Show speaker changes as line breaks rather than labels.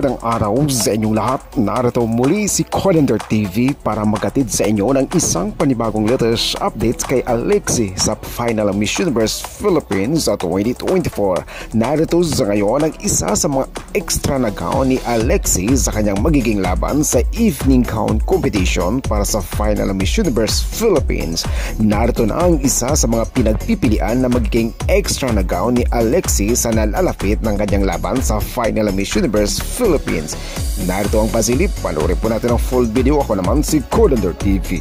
Magandang araw sa inyong lahat. Narito muli si Codender TV para magatid sa inyo ng isang panibagong latest updates kay Alexi sa final Miss Universe Philippines sa 2024. Narito sa ngayon ang isa sa mga extra na gown ni Alexi sa kanyang magiging laban sa evening gown competition para sa final Miss Universe Philippines. Narito na ang isa sa mga pinagpipilian na magiging extra na gown ni Alexi sa nalalapit ng kanyang laban sa final Miss Universe Philippines. Narito ang pasilip, panoorin po natin ang full video. Ako naman si Codender TV.